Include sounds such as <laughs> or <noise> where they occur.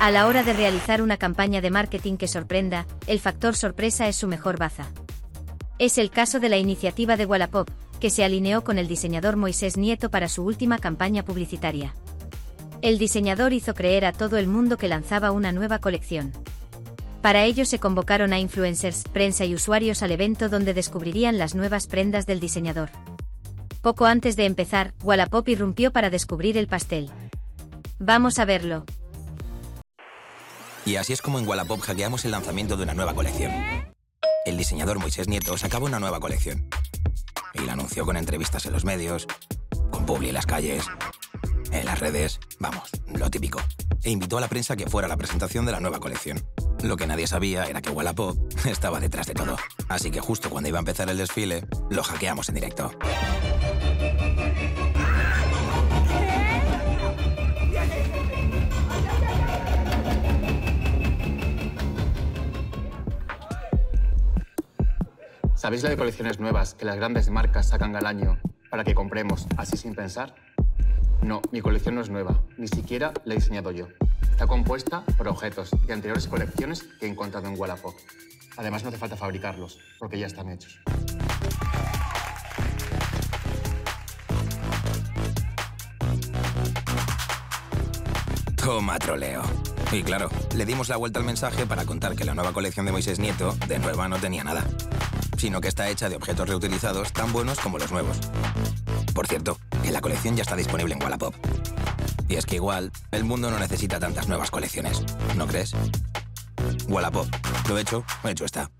A la hora de realizar una campaña de marketing que sorprenda, el factor sorpresa es su mejor baza. Es el caso de la iniciativa de Wallapop, que se alineó con el diseñador Moisés Nieto para su última campaña publicitaria. El diseñador hizo creer a todo el mundo que lanzaba una nueva colección. Para ello se convocaron a influencers, prensa y usuarios al evento donde descubrirían las nuevas prendas del diseñador. Poco antes de empezar, Wallapop irrumpió para descubrir el pastel. Vamos a verlo. Y así es como en Wallapop hackeamos el lanzamiento de una nueva colección. El diseñador Moisés Nieto sacaba una nueva colección. Y la anunció con entrevistas en los medios, con publi en las calles, en las redes, vamos, lo típico. E invitó a la prensa a que fuera a la presentación de la nueva colección. Lo que nadie sabía era que Wallapop <laughs> estaba detrás de todo. Así que justo cuando iba a empezar el desfile, lo hackeamos en directo. ¿Sabéis la de colecciones nuevas que las grandes marcas sacan al año para que compremos así sin pensar? No, mi colección no es nueva, ni siquiera la he diseñado yo. Está compuesta por objetos de anteriores colecciones que he encontrado en Wallapop. Además, no hace falta fabricarlos, porque ya están hechos. Toma troleo. Y claro, le dimos la vuelta al mensaje para contar que la nueva colección de Moisés Nieto de nueva no tenía nada, sino que está hecha de objetos reutilizados tan buenos como los nuevos. Por cierto, que la colección ya está disponible en Wallapop. Y es que igual, el mundo no necesita tantas nuevas colecciones, ¿no crees? Wallapop. Lo hecho, hecho está.